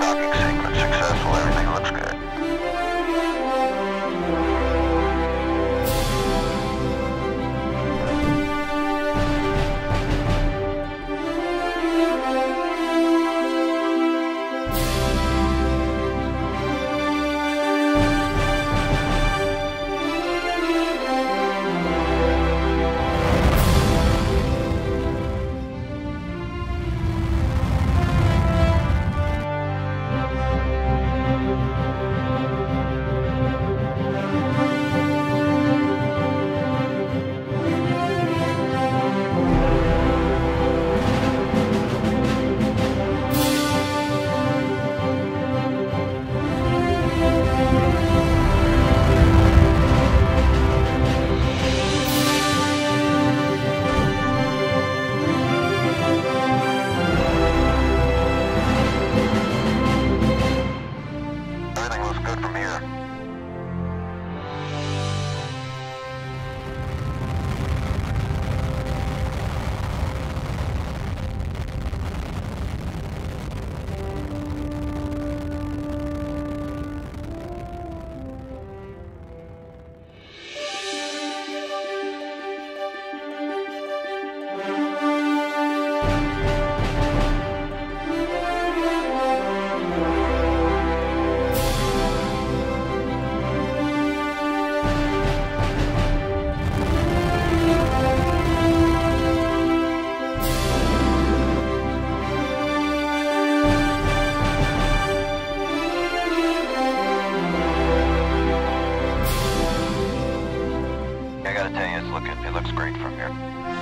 Docking sequence successful. Everything looks good. Tell you, it's looking, it looks great from here.